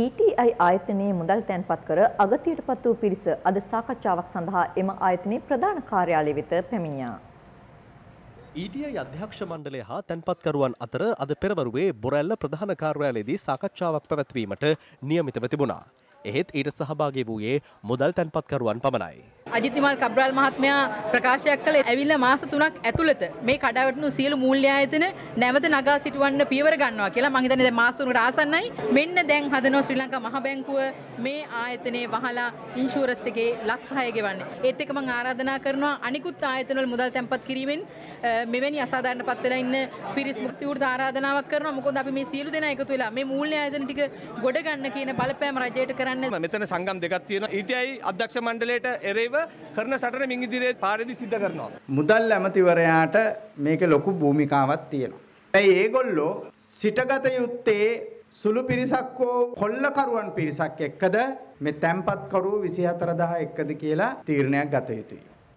ETI ආයතනයේ මුදල් තැන්පත් කර අගතියට පත් වූ පිරිස අද සාකච්ඡාවක් සඳහා එම ආයතනයේ ප්‍රධාන කාර්යාලය වෙත පැමිණියා. ETI අධ්‍යක්ෂ මණ්ඩලය හා තැන්පත්කරුවන් අතර අද පෙරවරුවේ බොරැල්ල ප්‍රධාන කාර්යාලයේදී සාකච්ඡාවක් පැවැත්වීමට නියමිතව තිබුණා. එහෙත් ඊට සහභාගී වූයේ මුදල් තැන්පත්කරුවන් පමණයි. අජිත්තිමල් කබ්‍රල් මහත්මයා ප්‍රකාශයක් කළ ඇවිල්ලා මාස තුනක් ඇතුළත. මේ කඩාවැටුණු සියලු මූල්‍ය ආයතන නැවත නගා සිටවන්න පියවර ගන්නවා කියලා මම හිතන්නේ දැන් මාස තුනකට ආසන්නයි. මෙන්න දැන් හදනවා ශ්‍රී ලංකා මහ බැංකුව මේ ආයතනයේ වහලා ඉන්ෂුරන්ස් එකේ ලක්ෂ 6 ගෙවන්නේ. ඒත් එක මම ආරාධනා කරනවා අනිකුත් ආයතන වල මුදල් තැන්පත් කිරීමෙන් මෙවැනි අසාධාරණපත් වෙලා ඉන්න පිරිස් මුක්ති වෘත ආරාධනාවක් කරනවා. මොකද අපි මේ සියලු දෙනා එකතු වෙලා මේ මූල්‍ය ආයතන ටික ගොඩ ගන්න කියන බලපෑම රජයට කරන්න මෙතන සංගම් දෙකක් තියෙනවා. ETI අධ්‍යක්ෂ මණ්ඩලයට එරෙහිව කරන සටන මින් ඉදිරියේ පාරේදී සිද්ධ කරනවා. මුදල් ඇමතිවරයාට මේක ලොකු භූමිකාවක් තියෙනවා. ඇයි ඒගොල්ලෝ සිටගත යුත්තේ සුළු පිරිසක් හෝ කොල්ලකරුවන් පිරිසක් එක්කද මේ තැන්පත්කරු 24000 එක්කද කියලා තීරණයක් ගත යුතුයි.